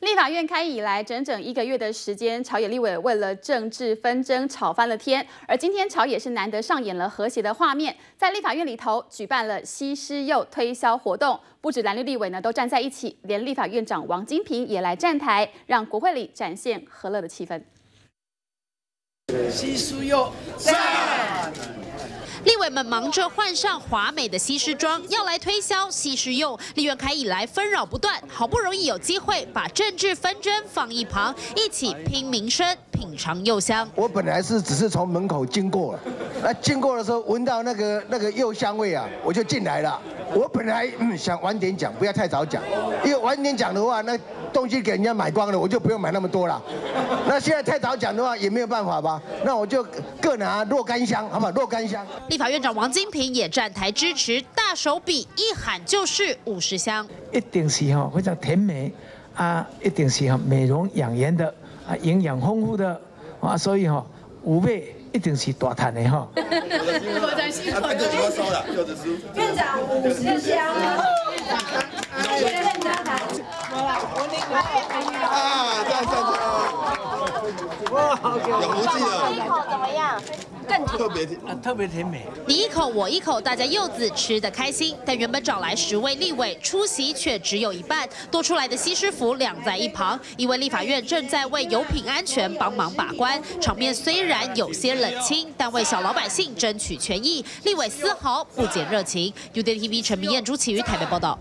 立法院开以来整整一个月的时间，朝野立委为了政治纷争吵翻了天。而今天朝野是难得上演了和谐的画面，在立法院里头举办了西施柚推销活动，不止蓝绿立委呢都站在一起，连立法院长王金平也来站台，让国会里展现和乐的气氛。西施柚赞。立委们忙着换上华美的西施装，要来推销西施用。立院开以来纷扰不断，好不容易有机会把政治纷争放一旁，一起拼民生、品尝柚香。我本来是只是从门口经过了，那经过的时候闻到那个那个柚香味啊，我就进来了。我本来嗯想晚点讲，不要太早讲，因为晚点讲的话，那东西给人家买光了，我就不用买那么多了。那现在太早讲的话也没有办法吧？那我就各拿若干箱，好不好？若干箱。立法院长王金平也站台支持，大手笔一喊就是五十箱。一定是哈非常甜美啊，一定是哈美容养颜的啊，营养丰富的啊，所以哈五倍一定是大赚的哈。院长五十箱。啊，这样这样哇，有福气了。更特别甜，特别甜美。你一口我一口，大家柚子吃得开心。但原本找来十位立委出席，却只有一半，多出来的西施服晾在一旁，因为立法院正在为油品安全帮忙把关。场面虽然有些冷清，但为小老百姓争取权益，立委丝毫不减热情。UDTV 陈明燕、朱启瑜台北报道。